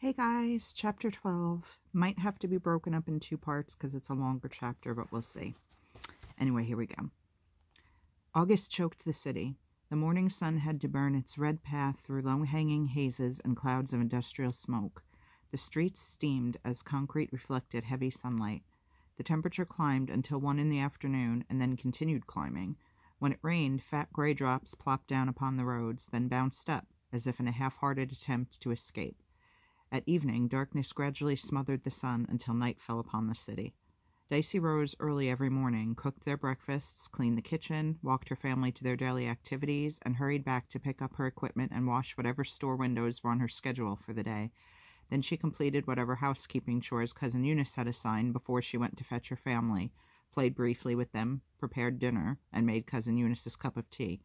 Hey guys, chapter 12. Might have to be broken up in two parts because it's a longer chapter, but we'll see. Anyway, here we go. August choked the city. The morning sun had to burn its red path through low hanging hazes and clouds of industrial smoke. The streets steamed as concrete reflected heavy sunlight. The temperature climbed until one in the afternoon and then continued climbing. When it rained, fat gray drops plopped down upon the roads, then bounced up, as if in a half hearted attempt to escape. At evening, darkness gradually smothered the sun until night fell upon the city. Dicey rose early every morning, cooked their breakfasts, cleaned the kitchen, walked her family to their daily activities, and hurried back to pick up her equipment and wash whatever store windows were on her schedule for the day. Then she completed whatever housekeeping chores Cousin Eunice had assigned before she went to fetch her family, played briefly with them, prepared dinner, and made Cousin Eunice's cup of tea.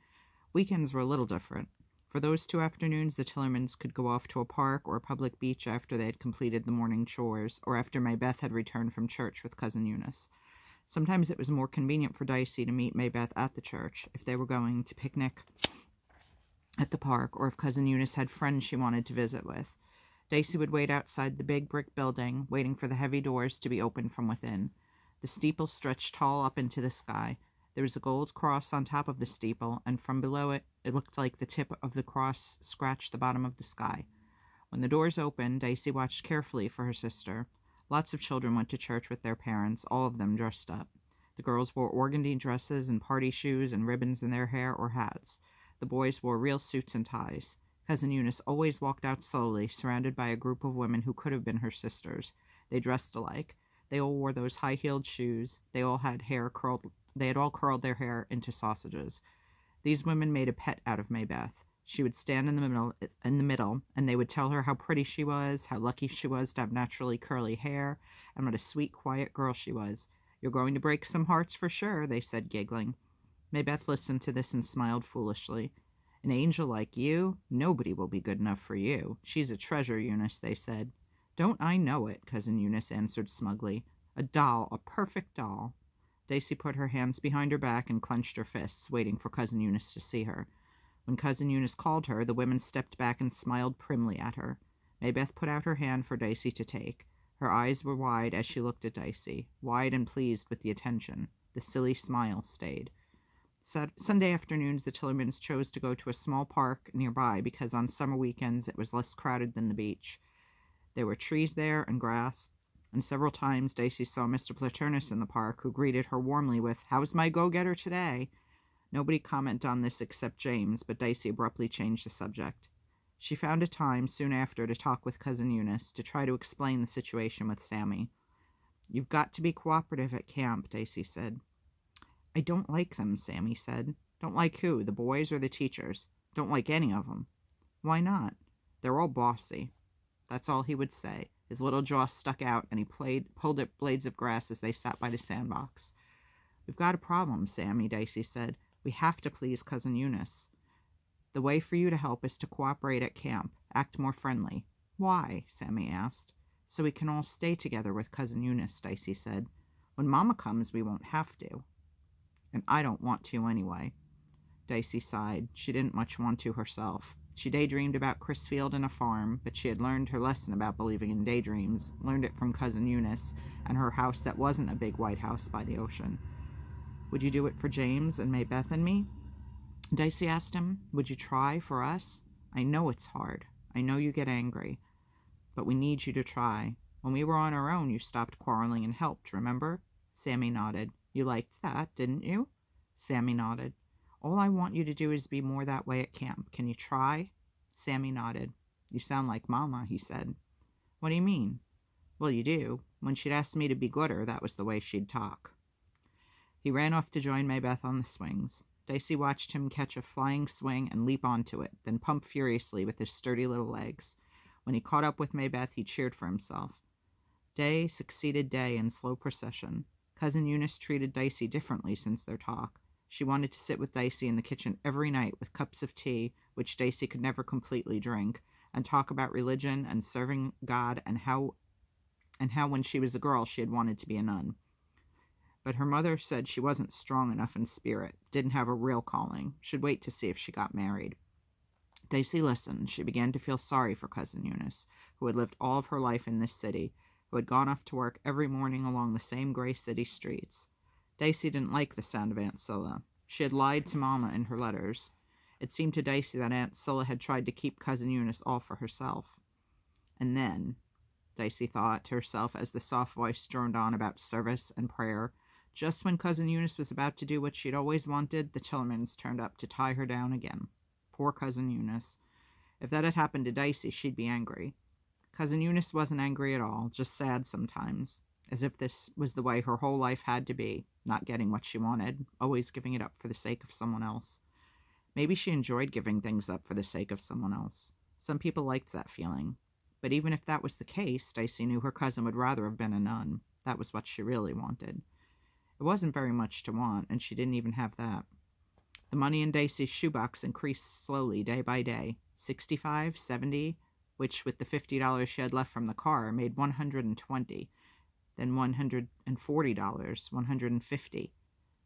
Weekends were a little different. For those two afternoons, the Tillermans could go off to a park or a public beach after they had completed the morning chores, or after Maybeth had returned from church with Cousin Eunice. Sometimes it was more convenient for Dicey to meet Maybeth at the church if they were going to picnic at the park, or if Cousin Eunice had friends she wanted to visit with. Dicey would wait outside the big brick building, waiting for the heavy doors to be opened from within. The steeple stretched tall up into the sky. There was a gold cross on top of the steeple, and from below it, it looked like the tip of the cross scratched the bottom of the sky. When the doors opened, Dicey watched carefully for her sister. Lots of children went to church with their parents, all of them dressed up. The girls wore organdy dresses and party shoes and ribbons in their hair or hats. The boys wore real suits and ties. Cousin Eunice always walked out slowly, surrounded by a group of women who could have been her sisters. They dressed alike. They all wore those high heeled shoes. They all had hair curled they had all curled their hair into sausages. These women made a pet out of Maybeth. She would stand in the middle in the middle and they would tell her how pretty she was, how lucky she was to have naturally curly hair, and what a sweet, quiet girl she was. You're going to break some hearts for sure, they said, giggling. Maybeth listened to this and smiled foolishly. An angel like you? Nobody will be good enough for you. She's a treasure, Eunice, they said. Don't I know it, Cousin Eunice answered smugly. A doll, a perfect doll. Dicey put her hands behind her back and clenched her fists, waiting for Cousin Eunice to see her. When Cousin Eunice called her, the women stepped back and smiled primly at her. Maybeth put out her hand for Dicey to take. Her eyes were wide as she looked at Dicey, wide and pleased with the attention. The silly smile stayed. Sunday afternoons, the Tillermans chose to go to a small park nearby because on summer weekends it was less crowded than the beach. There were trees there and grass, and several times Dicey saw Mr. Platernus in the park, who greeted her warmly with, How's my go getter today? Nobody commented on this except James, but Dicey abruptly changed the subject. She found a time soon after to talk with Cousin Eunice to try to explain the situation with Sammy. You've got to be cooperative at camp, Dicey said. I don't like them, Sammy said. Don't like who, the boys or the teachers? Don't like any of them. Why not? They're all bossy. That's all he would say. His little jaw stuck out, and he played, pulled at blades of grass as they sat by the sandbox. We've got a problem, Sammy, Dicey said. We have to please Cousin Eunice. The way for you to help is to cooperate at camp. Act more friendly. Why? Sammy asked. So we can all stay together with Cousin Eunice, Dicey said. When Mama comes, we won't have to. And I don't want to anyway. Dicey sighed. She didn't much want to herself. She daydreamed about Crisfield and a farm, but she had learned her lesson about believing in daydreams, learned it from Cousin Eunice and her house that wasn't a big white house by the ocean. Would you do it for James and Maybeth and me? Dicey asked him. Would you try for us? I know it's hard. I know you get angry. But we need you to try. When we were on our own, you stopped quarreling and helped, remember? Sammy nodded. You liked that, didn't you? Sammy nodded. All I want you to do is be more that way at camp. Can you try? Sammy nodded. You sound like Mama, he said. What do you mean? Well, you do. When she'd ask me to be gooder, that was the way she'd talk. He ran off to join Maybeth on the swings. Dicey watched him catch a flying swing and leap onto it, then pump furiously with his sturdy little legs. When he caught up with Maybeth, he cheered for himself. Day succeeded day in slow procession. Cousin Eunice treated Dicey differently since their talk. She wanted to sit with Dicey in the kitchen every night with cups of tea, which Dicey could never completely drink, and talk about religion and serving God and how and how when she was a girl she had wanted to be a nun. But her mother said she wasn't strong enough in spirit, didn't have a real calling, should wait to see if she got married. Dicey listened. She began to feel sorry for Cousin Eunice, who had lived all of her life in this city, who had gone off to work every morning along the same gray city streets. Dicey didn't like the sound of Aunt Cilla. She had lied to Mamma in her letters. It seemed to Dicey that Aunt Cilla had tried to keep Cousin Eunice all for herself. And then, Dicey thought to herself as the soft voice droned on about service and prayer, just when Cousin Eunice was about to do what she'd always wanted, the Tillermans turned up to tie her down again. Poor Cousin Eunice. If that had happened to Dicey, she'd be angry. Cousin Eunice wasn't angry at all, just sad sometimes, as if this was the way her whole life had to be, not getting what she wanted, always giving it up for the sake of someone else. Maybe she enjoyed giving things up for the sake of someone else. Some people liked that feeling. But even if that was the case, Dicey knew her cousin would rather have been a nun. That was what she really wanted. It wasn't very much to want, and she didn't even have that. The money in Dicey's shoebox increased slowly day by day—sixty-five, seventy—which, with the $50 she had left from the car made 120 than $140, $150.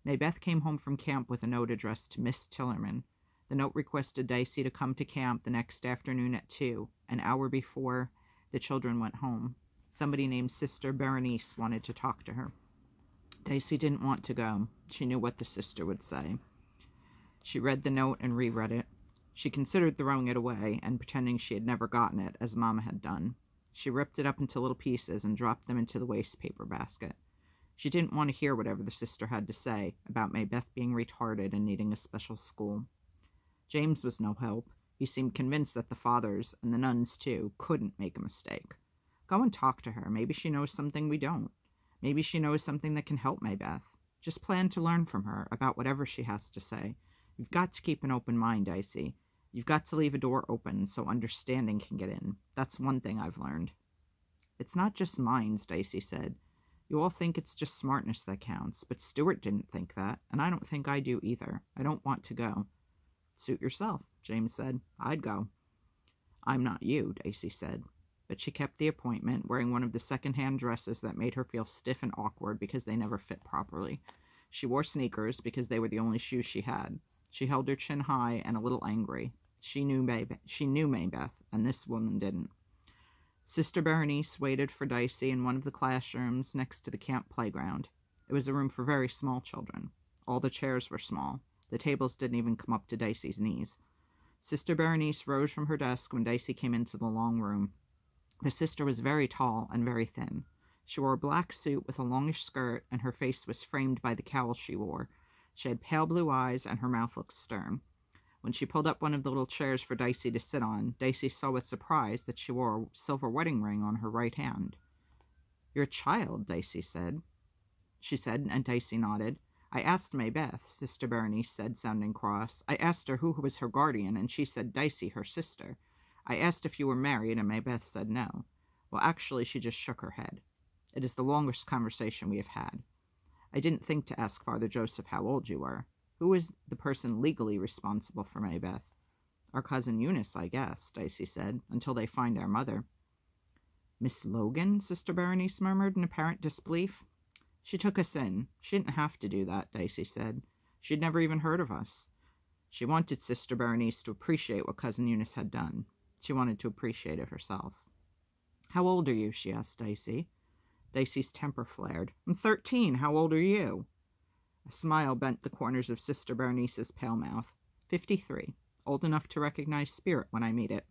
Maybeth came home from camp with a note addressed to Miss Tillerman. The note requested Dicey to come to camp the next afternoon at 2, an hour before the children went home. Somebody named Sister Berenice wanted to talk to her. Dicey didn't want to go. She knew what the sister would say. She read the note and reread it. She considered throwing it away and pretending she had never gotten it, as Mama had done. She ripped it up into little pieces and dropped them into the waste paper basket. She didn't want to hear whatever the sister had to say about Maybeth being retarded and needing a special school. James was no help. He seemed convinced that the fathers, and the nuns too, couldn't make a mistake. Go and talk to her. Maybe she knows something we don't. Maybe she knows something that can help Maybeth. Just plan to learn from her about whatever she has to say. You've got to keep an open mind, Dicey. You've got to leave a door open so understanding can get in. That's one thing I've learned. It's not just minds, Dicey said. You all think it's just smartness that counts, but Stuart didn't think that, and I don't think I do either. I don't want to go. Suit yourself, James said. I'd go. I'm not you, Dicey said. But she kept the appointment, wearing one of the second-hand dresses that made her feel stiff and awkward because they never fit properly. She wore sneakers because they were the only shoes she had. She held her chin high and a little angry. She knew Maybeth, she knew Maybeth, and this woman didn't. Sister Berenice waited for Dicey in one of the classrooms next to the camp playground. It was a room for very small children. All the chairs were small. The tables didn't even come up to Dicey's knees. Sister Berenice rose from her desk when Dicey came into the long room. The sister was very tall and very thin. She wore a black suit with a longish skirt, and her face was framed by the cowl she wore. She had pale blue eyes, and her mouth looked stern. When she pulled up one of the little chairs for Dicey to sit on, Dicey saw with surprise that she wore a silver wedding ring on her right hand. You're child, Dicey said. She said, and Dicey nodded. I asked Maybeth, Sister Berenice said, sounding cross. I asked her who was her guardian, and she said Dicey, her sister. I asked if you were married, and Maybeth said no. Well, actually, she just shook her head. It is the longest conversation we have had. I didn't think to ask Father Joseph how old you were. Who is the person legally responsible for Maybeth? Our cousin Eunice, I guess, Dicey said, until they find our mother. Miss Logan, Sister Berenice murmured in apparent disbelief. She took us in. She didn't have to do that, Dicey said. She'd never even heard of us. She wanted Sister Berenice to appreciate what Cousin Eunice had done. She wanted to appreciate it herself. How old are you? she asked Dicey. Dicey's temper flared. I'm thirteen. How old are you? A smile bent the corners of Sister Berenice's pale mouth. Fifty-three. Old enough to recognize spirit when I meet it.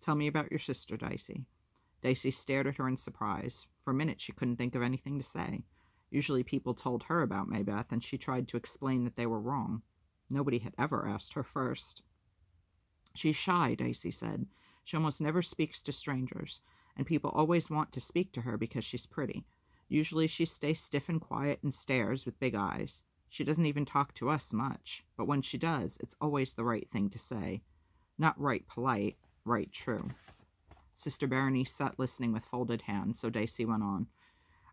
Tell me about your sister, Dicey. Dicey stared at her in surprise. For a minute she couldn't think of anything to say. Usually people told her about Maybeth, and she tried to explain that they were wrong. Nobody had ever asked her first. She's shy, Dicey said. She almost never speaks to strangers, and people always want to speak to her because she's pretty. Usually she stays stiff and quiet and stares with big eyes. She doesn't even talk to us much, but when she does, it's always the right thing to say. Not right polite, right true. Sister Berenice sat listening with folded hands, so Dicey went on.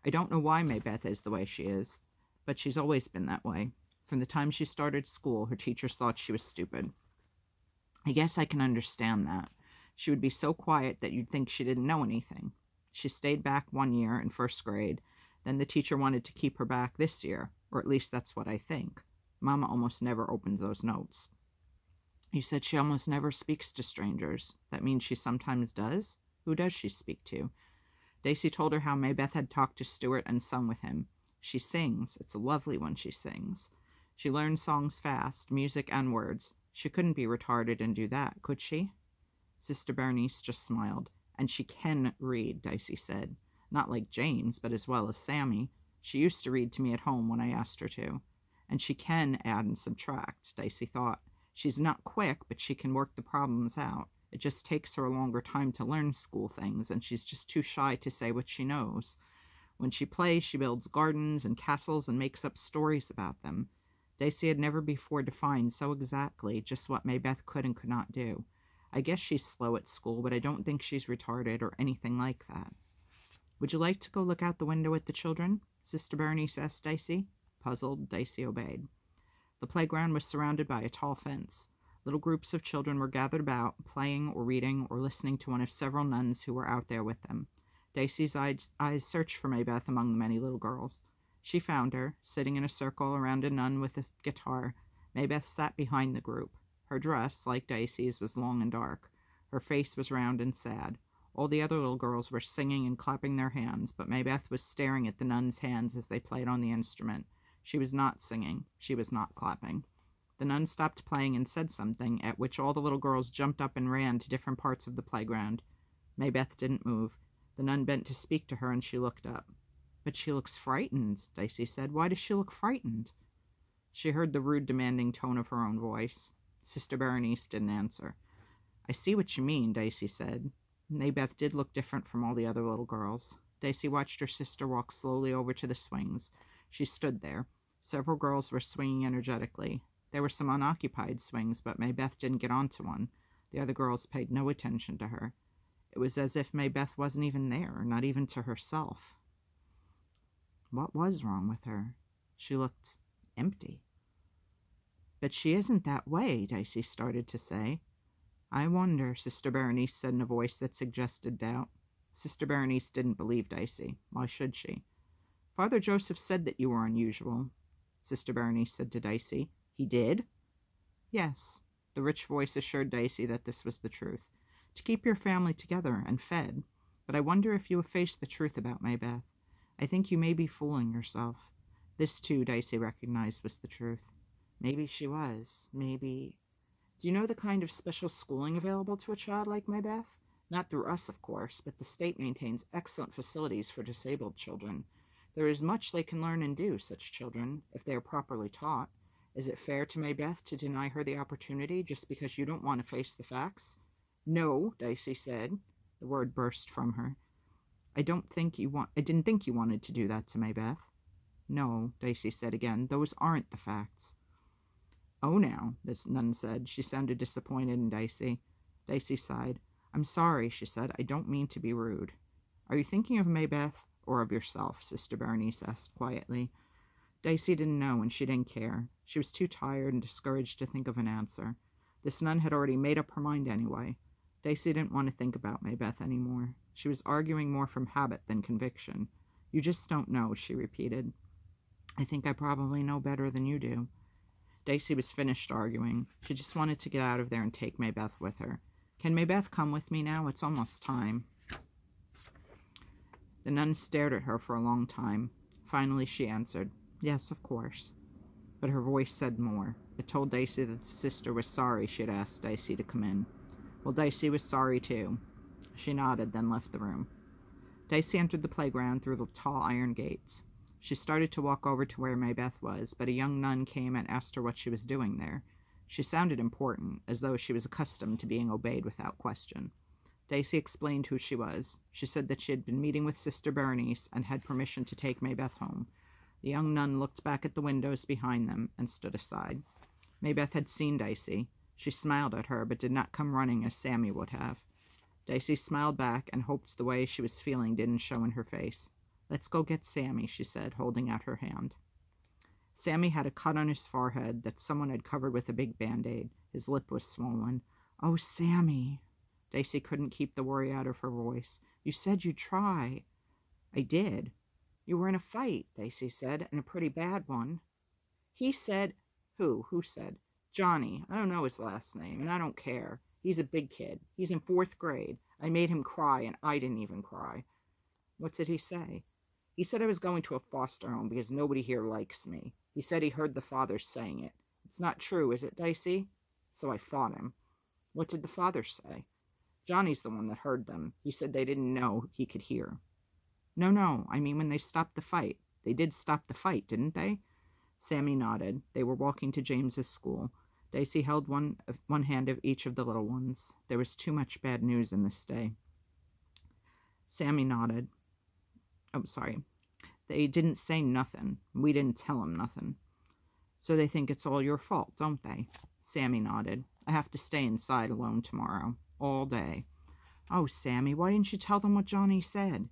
I don't know why Maybeth is the way she is, but she's always been that way. From the time she started school, her teachers thought she was stupid. I guess I can understand that. She would be so quiet that you'd think she didn't know anything. She stayed back one year in first grade. Then the teacher wanted to keep her back this year, or at least that's what I think. Mama almost never opens those notes. You said she almost never speaks to strangers. That means she sometimes does? Who does she speak to? Dicey told her how Maybeth had talked to Stuart and sung with him. She sings. It's a lovely when she sings. She learns songs fast, music and words. She couldn't be retarded and do that, could she? Sister Berenice just smiled. And she can read, Dicey said. Not like James, but as well as Sammy. She used to read to me at home when I asked her to. And she can add and subtract, Dicey thought. She's not quick, but she can work the problems out. It just takes her a longer time to learn school things, and she's just too shy to say what she knows. When she plays, she builds gardens and castles and makes up stories about them. Dicey had never before defined so exactly just what Maybeth could and could not do. I guess she's slow at school, but I don't think she's retarded or anything like that. Would you like to go look out the window at the children? Sister Berenice asked Dicey. Puzzled, Dicey obeyed. The playground was surrounded by a tall fence. Little groups of children were gathered about, playing or reading or listening to one of several nuns who were out there with them. Dicey's eyes, eyes searched for Maybeth among the many little girls. She found her, sitting in a circle around a nun with a guitar. Maybeth sat behind the group. Her dress, like Dicey's, was long and dark. Her face was round and sad. All the other little girls were singing and clapping their hands, but Maybeth was staring at the nuns' hands as they played on the instrument. She was not singing. She was not clapping. The nun stopped playing and said something, at which all the little girls jumped up and ran to different parts of the playground. Maybeth didn't move. The nun bent to speak to her, and she looked up. But she looks frightened, Dicey said. Why does she look frightened? She heard the rude, demanding tone of her own voice. Sister Berenice didn't answer. I see what you mean, Dicey said. Maybeth did look different from all the other little girls. Dicey watched her sister walk slowly over to the swings. She stood there. Several girls were swinging energetically. There were some unoccupied swings, but Maybeth didn't get onto one. The other girls paid no attention to her. It was as if Maybeth wasn't even there, not even to herself. What was wrong with her? She looked empty. But she isn't that way, Dicey started to say. I wonder, Sister Berenice said in a voice that suggested doubt. Sister Berenice didn't believe Dicey. Why should she? Father Joseph said that you were unusual, Sister Berenice said to Dicey. He did? Yes. The rich voice assured Dicey that this was the truth. To keep your family together and fed. But I wonder if you have faced the truth about Maybeth. I think you may be fooling yourself. This, too, Dicey recognized was the truth. Maybe she was. Maybe. Do you know the kind of special schooling available to a child like Maybeth? Not through us, of course, but the state maintains excellent facilities for disabled children. There is much they can learn and do, such children, if they are properly taught. Is it fair to Maybeth to deny her the opportunity just because you don't want to face the facts? No, Dicey said. The word burst from her. I don't think you want I didn't think you wanted to do that to Maybeth. No, Dicey said again. Those aren't the facts. Oh now, this nun said. She sounded disappointed and Dicey. Dicey sighed. I'm sorry, she said. I don't mean to be rude. Are you thinking of Maybeth? Or of yourself, Sister Berenice asked quietly. Dicey didn't know, and she didn't care. She was too tired and discouraged to think of an answer. This nun had already made up her mind anyway. Dicey didn't want to think about Maybeth any more. She was arguing more from habit than conviction. You just don't know, she repeated. I think I probably know better than you do. Dicey was finished arguing. She just wanted to get out of there and take Maybeth with her. Can Maybeth come with me now? It's almost time. The nun stared at her for a long time. Finally, she answered, Yes, of course. But her voice said more. It told Dicey that the sister was sorry she had asked Dicey to come in. Well, Dicey was sorry too. She nodded, then left the room. Dicey entered the playground through the tall iron gates. She started to walk over to where Maybeth was, but a young nun came and asked her what she was doing there. She sounded important, as though she was accustomed to being obeyed without question. Dicey explained who she was. She said that she had been meeting with Sister Berenice and had permission to take Maybeth home. The young nun looked back at the windows behind them and stood aside. Maybeth had seen Dicey. She smiled at her, but did not come running as Sammy would have. Dicey smiled back and hoped the way she was feeling didn't show in her face. Let's go get Sammy, she said, holding out her hand. Sammy had a cut on his forehead that someone had covered with a big band aid. His lip was swollen. Oh, Sammy, Dicey couldn't keep the worry out of her voice. You said you'd try. I did. You were in a fight, Dicey said, and a pretty bad one. He said, Who? Who said? Johnny. I don't know his last name, and I don't care. He's a big kid. He's in fourth grade. I made him cry, and I didn't even cry. What did he say? He said I was going to a foster home because nobody here likes me. He said he heard the father saying it. It's not true, is it, Dicey? So I fought him. What did the father say? Johnny's the one that heard them. He said they didn't know he could hear. No, no, I mean when they stopped the fight. They did stop the fight, didn't they? Sammy nodded. They were walking to James's school. Dicey held one one hand of each of the little ones. There was too much bad news in this day. Sammy nodded. Oh, sorry. They didn't say nothing. We didn't tell them nothing. So they think it's all your fault, don't they? Sammy nodded. I have to stay inside alone tomorrow. All day. Oh, Sammy, why didn't you tell them what Johnny said?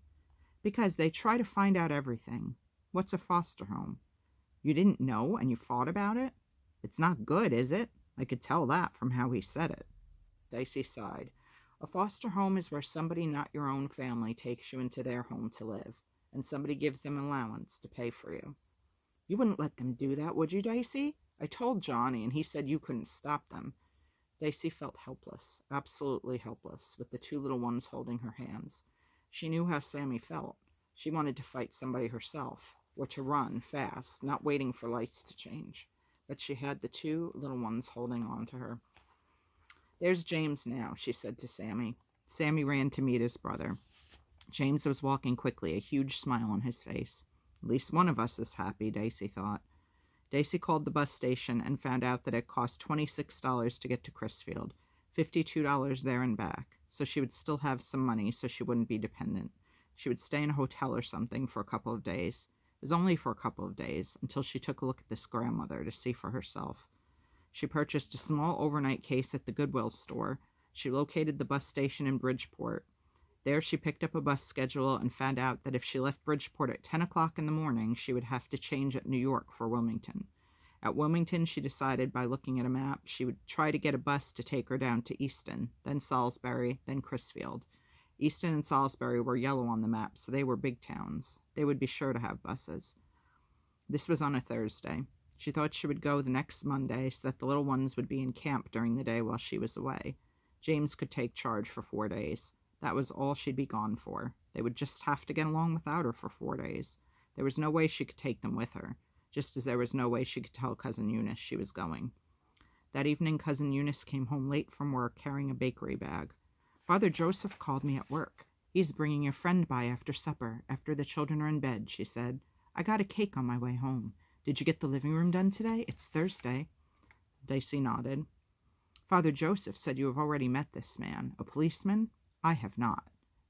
Because they try to find out everything. What's a foster home? You didn't know and you fought about it? It's not good, is it? I could tell that from how he said it. Dicey sighed. A foster home is where somebody not your own family takes you into their home to live, and somebody gives them allowance to pay for you. You wouldn't let them do that, would you, Dicey? I told Johnny, and he said you couldn't stop them. Dicey felt helpless, absolutely helpless, with the two little ones holding her hands. She knew how Sammy felt. She wanted to fight somebody herself, or to run fast, not waiting for lights to change. But she had the two little ones holding on to her. There's James now, she said to Sammy. Sammy ran to meet his brother. James was walking quickly, a huge smile on his face. At least one of us is happy, Dicey thought. Dicey called the bus station and found out that it cost $26 to get to Crisfield, $52 there and back, so she would still have some money so she wouldn't be dependent. She would stay in a hotel or something for a couple of days. It was only for a couple of days, until she took a look at this grandmother to see for herself. She purchased a small overnight case at the Goodwill store. She located the bus station in Bridgeport. There she picked up a bus schedule and found out that if she left Bridgeport at 10 o'clock in the morning, she would have to change at New York for Wilmington. At Wilmington, she decided by looking at a map she would try to get a bus to take her down to Easton, then Salisbury, then Crisfield. Easton and Salisbury were yellow on the map, so they were big towns. They would be sure to have buses. This was on a Thursday. She thought she would go the next Monday so that the little ones would be in camp during the day while she was away. James could take charge for four days. That was all she'd be gone for. They would just have to get along without her for four days. There was no way she could take them with her, just as there was no way she could tell Cousin Eunice she was going. That evening, Cousin Eunice came home late from work carrying a bakery bag. Father Joseph called me at work. He's bringing a friend by after supper, after the children are in bed, she said. I got a cake on my way home. Did you get the living room done today? It's Thursday. Dicey nodded. Father Joseph said you have already met this man, a policeman? I have not.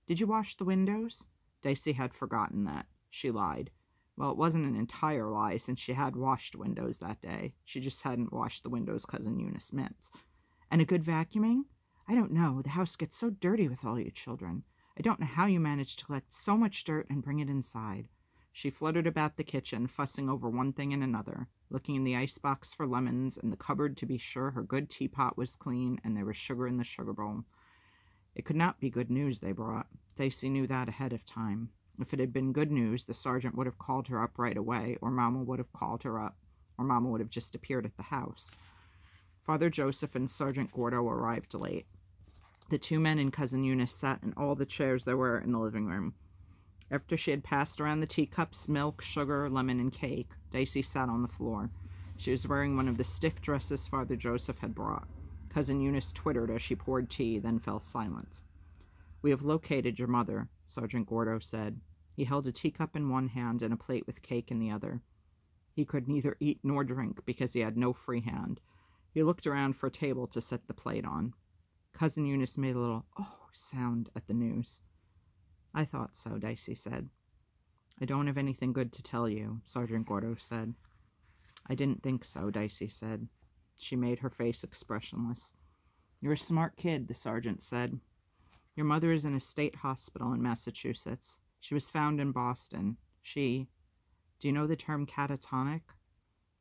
Did you wash the windows? Dicey had forgotten that. She lied. Well, it wasn't an entire lie, since she had washed windows that day. She just hadn't washed the windows Cousin Eunice meant. And a good vacuuming? I don't know. The house gets so dirty with all you children. I don't know how you manage to collect so much dirt and bring it inside. She fluttered about the kitchen, fussing over one thing and another, looking in the icebox for lemons and the cupboard to be sure her good teapot was clean and there was sugar in the sugar bowl. It could not be good news they brought. Dicey knew that ahead of time. If it had been good news, the sergeant would have called her up right away, or Mamma would have called her up, or Mamma would have just appeared at the house. Father Joseph and Sergeant Gordo arrived late. The two men and Cousin Eunice sat in all the chairs there were in the living room. After she had passed around the teacups, milk, sugar, lemon, and cake, Dicey sat on the floor. She was wearing one of the stiff dresses Father Joseph had brought. Cousin Eunice twittered as she poured tea, then fell silent. We have located your mother, Sergeant Gordo said. He held a teacup in one hand and a plate with cake in the other. He could neither eat nor drink because he had no free hand. He looked around for a table to set the plate on. Cousin Eunice made a little oh sound at the news. I thought so, Dicey said. I don't have anything good to tell you, Sergeant Gordo said. I didn't think so, Dicey said. She made her face expressionless. You're a smart kid, the sergeant said. Your mother is in a state hospital in Massachusetts. She was found in Boston. She. Do you know the term catatonic?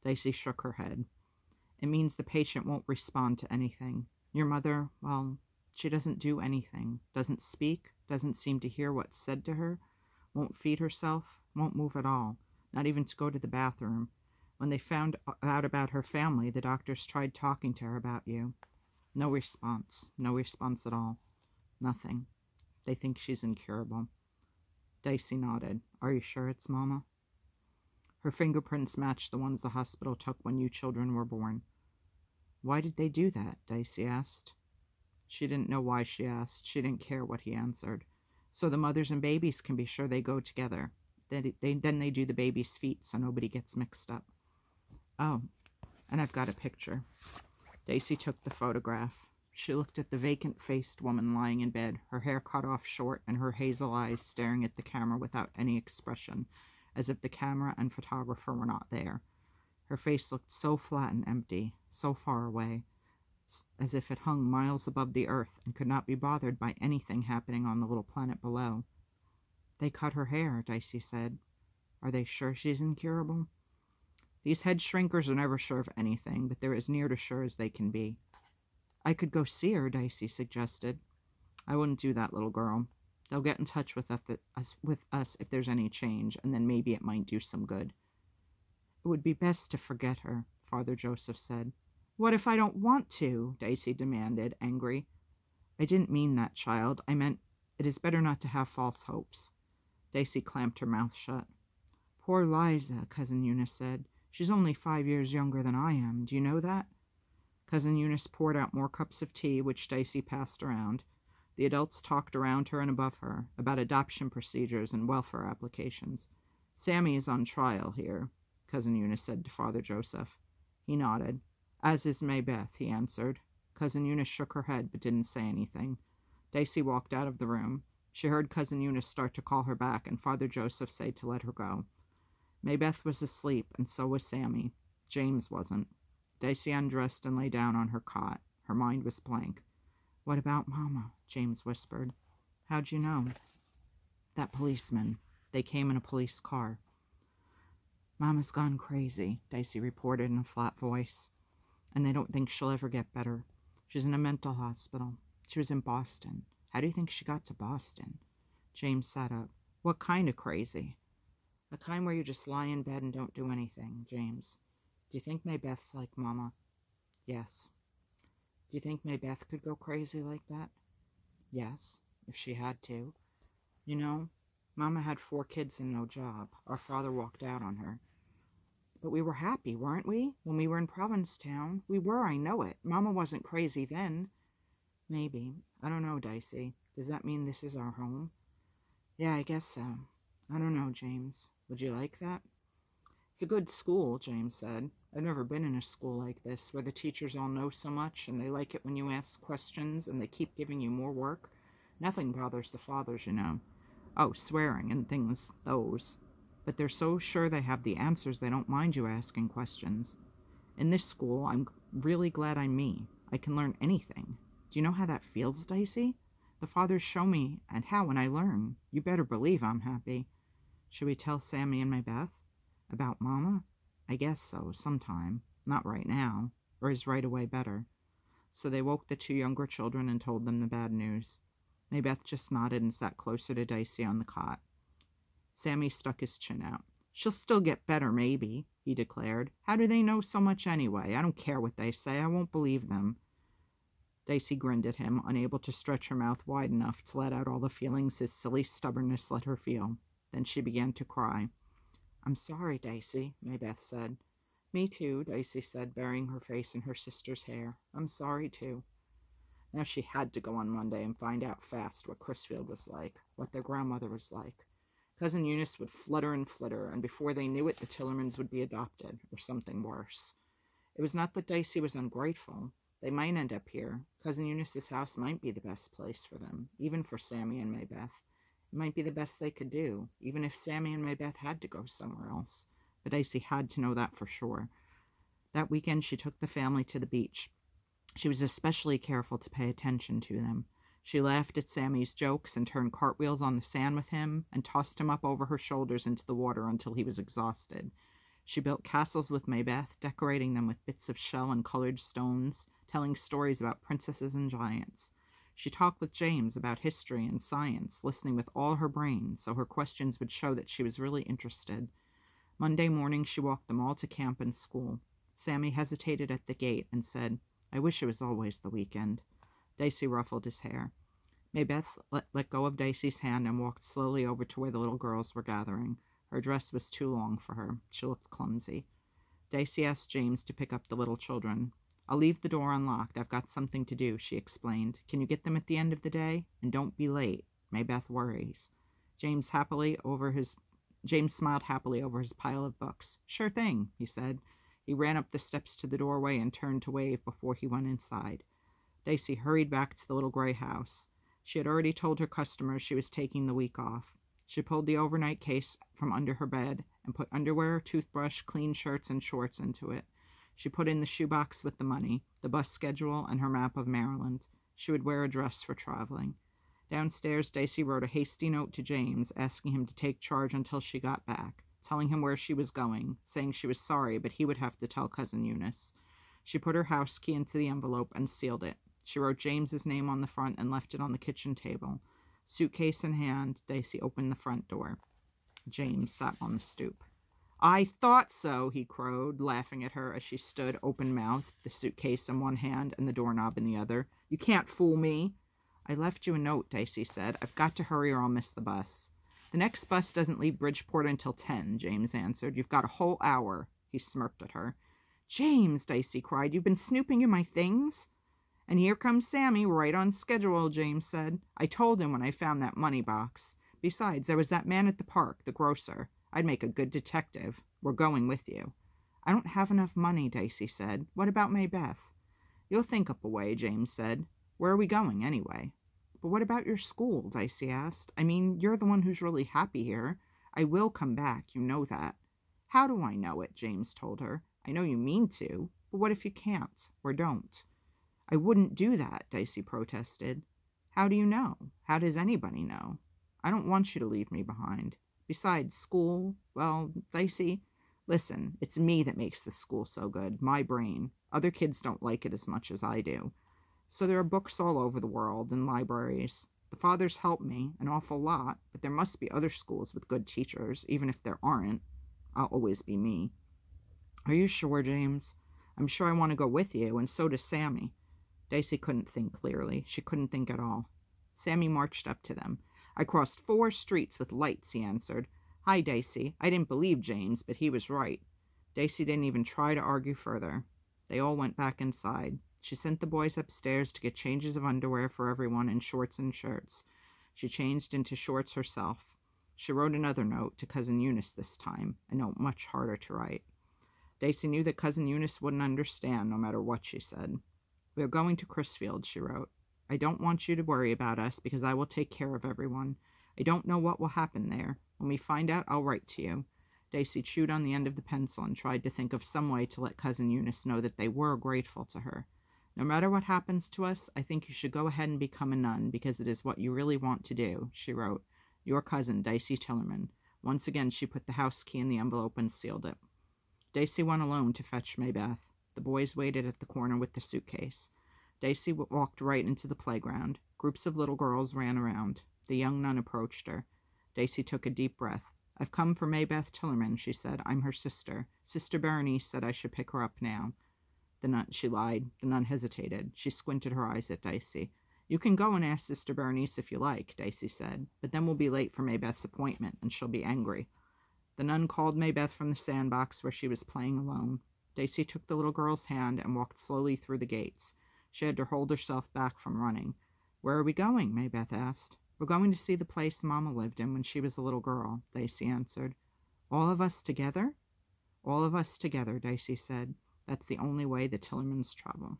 Dicey shook her head. It means the patient won't respond to anything. Your mother, well, she doesn't do anything, doesn't speak, doesn't seem to hear what's said to her, won't feed herself, won't move at all, not even to go to the bathroom. When they found out about her family, the doctors tried talking to her about you. No response. No response at all. Nothing. They think she's incurable. Dicey nodded. Are you sure it's Mama? Her fingerprints matched the ones the hospital took when you children were born. Why did they do that? Dicey asked. She didn't know why she asked. She didn't care what he answered. So the mothers and babies can be sure they go together. Then they, then they do the baby's feet so nobody gets mixed up. Oh, and I've got a picture. Dicey took the photograph. She looked at the vacant-faced woman lying in bed, her hair cut off short and her hazel eyes staring at the camera without any expression, as if the camera and photographer were not there. Her face looked so flat and empty, so far away, as if it hung miles above the earth and could not be bothered by anything happening on the little planet below. They cut her hair, Dicey said. Are they sure she's incurable? These head shrinkers are never sure of anything, but they're as near to sure as they can be. I could go see her, Dicey suggested. I wouldn't do that, little girl. They'll get in touch with us, with us if there's any change, and then maybe it might do some good. It would be best to forget her, Father Joseph said. What if I don't want to? Dicey demanded, angry. I didn't mean that, child. I meant it is better not to have false hopes. Dicey clamped her mouth shut. Poor Liza, Cousin Eunice said. She's only five years younger than I am. Do you know that? Cousin Eunice poured out more cups of tea, which Dicey passed around. The adults talked around her and above her, about adoption procedures and welfare applications. Sammy is on trial here, Cousin Eunice said to Father Joseph. He nodded. As is Maybeth, he answered. Cousin Eunice shook her head, but didn't say anything. Dicey walked out of the room. She heard Cousin Eunice start to call her back, and Father Joseph say to let her go. Maybeth was asleep, and so was Sammy. James wasn't. Dicey undressed and lay down on her cot. Her mind was blank. What about Mama? James whispered. How'd you know? That policeman. They came in a police car. Mama's gone crazy, Dicey reported in a flat voice. And they don't think she'll ever get better. She's in a mental hospital. She was in Boston. How do you think she got to Boston? James sat up. What kind of crazy? The kind where you just lie in bed and don't do anything, James. Do you think Maybeth's like Mama? Yes. Do you think Maybeth could go crazy like that? Yes, if she had to. You know, Mama had four kids and no job. Our father walked out on her. But we were happy, weren't we? When we were in Provincetown. We were, I know it. Mama wasn't crazy then. Maybe. I don't know, Dicey. Does that mean this is our home? Yeah, I guess so. I don't know, James. Would you like that? It's a good school, James said. I've never been in a school like this, where the teachers all know so much, and they like it when you ask questions, and they keep giving you more work. Nothing bothers the fathers, you know. Oh, swearing and things, those. But they're so sure they have the answers, they don't mind you asking questions. In this school, I'm really glad I'm me. I can learn anything. Do you know how that feels, Dicey? The fathers show me and how when I learn. You better believe I'm happy. Should we tell Sammy and Maybeth? About Mama? I guess so, sometime. Not right now. Or is right away better? So they woke the two younger children and told them the bad news. Maybeth just nodded and sat closer to Dicey on the cot. Sammy stuck his chin out. She'll still get better, maybe, he declared. How do they know so much anyway? I don't care what they say. I won't believe them. Dicey grinned at him, unable to stretch her mouth wide enough to let out all the feelings his silly stubbornness let her feel. Then she began to cry. I'm sorry, Dicey, Maybeth said. Me too, Dicey said, burying her face in her sister's hair. I'm sorry, too. Now she had to go on Monday and find out fast what Crisfield was like, what their grandmother was like. Cousin Eunice would flutter and flitter, and before they knew it, the Tillermans would be adopted, or something worse. It was not that Dicey was ungrateful. They might end up here. Cousin Eunice's house might be the best place for them, even for Sammy and Maybeth. Might be the best they could do, even if Sammy and Maybeth had to go somewhere else. But Dicey had to know that for sure. That weekend, she took the family to the beach. She was especially careful to pay attention to them. She laughed at Sammy's jokes and turned cartwheels on the sand with him and tossed him up over her shoulders into the water until he was exhausted. She built castles with Maybeth, decorating them with bits of shell and colored stones, telling stories about princesses and giants. She talked with James about history and science, listening with all her brain so her questions would show that she was really interested. Monday morning, she walked them all to camp and school. Sammy hesitated at the gate and said, I wish it was always the weekend. Dicey ruffled his hair. Maybeth let, let go of Dicey's hand and walked slowly over to where the little girls were gathering. Her dress was too long for her. She looked clumsy. Dicey asked James to pick up the little children. I'll leave the door unlocked. I've got something to do, she explained. Can you get them at the end of the day? And don't be late. Maybeth worries. James happily over his James smiled happily over his pile of books. Sure thing, he said. He ran up the steps to the doorway and turned to wave before he went inside. Dicey hurried back to the little gray house. She had already told her customers she was taking the week off. She pulled the overnight case from under her bed and put underwear, toothbrush, clean shirts, and shorts into it. She put in the shoebox with the money, the bus schedule, and her map of Maryland. She would wear a dress for traveling. Downstairs, Dicey wrote a hasty note to James, asking him to take charge until she got back, telling him where she was going, saying she was sorry, but he would have to tell Cousin Eunice. She put her house key into the envelope and sealed it. She wrote James's name on the front and left it on the kitchen table. Suitcase in hand, Dicey opened the front door. James sat on the stoop. I thought so, he crowed, laughing at her as she stood open mouthed, the suitcase in one hand and the doorknob in the other. You can't fool me. I left you a note, Dicey said. I've got to hurry or I'll miss the bus. The next bus doesn't leave Bridgeport until 10, James answered. You've got a whole hour. He smirked at her. James, Dicey cried, you've been snooping in my things? And here comes Sammy, right on schedule, James said. I told him when I found that money box. Besides, there was that man at the park, the grocer. I'd make a good detective. We're going with you. I don't have enough money, Dicey said. What about Maybeth? You'll think up a way, James said. Where are we going, anyway? But what about your school? Dicey asked. I mean, you're the one who's really happy here. I will come back, you know that. How do I know it? James told her. I know you mean to, but what if you can't, or don't? I wouldn't do that, Dicey protested. How do you know? How does anybody know? I don't want you to leave me behind. Besides, school, well, Dicey, listen, it's me that makes this school so good, my brain. Other kids don't like it as much as I do. So there are books all over the world and libraries. The fathers help me an awful lot, but there must be other schools with good teachers, even if there aren't. I'll always be me. Are you sure, James? I'm sure I want to go with you, and so does Sammy. Dicey couldn't think clearly. She couldn't think at all. Sammy marched up to them. I crossed four streets with lights, he answered. Hi, Dicey. I didn't believe James, but he was right. Dicey didn't even try to argue further. They all went back inside. She sent the boys upstairs to get changes of underwear for everyone and shorts and shirts. She changed into shorts herself. She wrote another note to Cousin Eunice this time, a note much harder to write. Dicey knew that Cousin Eunice wouldn't understand no matter what she said. We are going to Crisfield, she wrote. I don't want you to worry about us because I will take care of everyone. I don't know what will happen there. When we find out, I'll write to you. Dicey chewed on the end of the pencil and tried to think of some way to let Cousin Eunice know that they were grateful to her. No matter what happens to us, I think you should go ahead and become a nun because it is what you really want to do, she wrote. Your cousin, Dicey Tillerman. Once again, she put the house key in the envelope and sealed it. Dicey went alone to fetch Maybeth. The boys waited at the corner with the suitcase. Dicey walked right into the playground. Groups of little girls ran around. The young nun approached her. Dicey took a deep breath. I've come for Maybeth Tillerman, she said. I'm her sister. Sister Berenice said I should pick her up now. The nun, she lied. The nun hesitated. She squinted her eyes at Dicey. You can go and ask Sister Berenice if you like, Dicey said, but then we'll be late for Maybeth's appointment, and she'll be angry. The nun called Maybeth from the sandbox where she was playing alone. Dicey took the little girl's hand and walked slowly through the gates. She had to hold herself back from running. Where are we going? Maybeth asked. We're going to see the place Mamma lived in when she was a little girl, Dicey answered. All of us together? All of us together, Dicey said. That's the only way the Tillermans travel.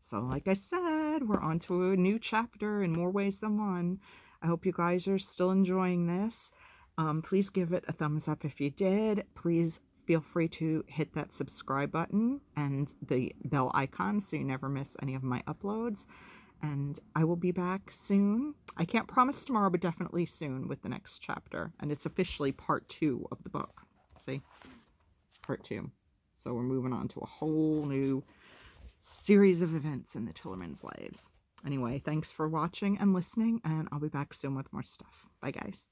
So, like I said, we're on to a new chapter in more ways than one. I hope you guys are still enjoying this. Um, please give it a thumbs up if you did. Please feel free to hit that subscribe button and the bell icon so you never miss any of my uploads. And I will be back soon. I can't promise tomorrow, but definitely soon with the next chapter. And it's officially part two of the book. See? Part two. So we're moving on to a whole new series of events in the Tillermans' lives. Anyway, thanks for watching and listening, and I'll be back soon with more stuff. Bye, guys.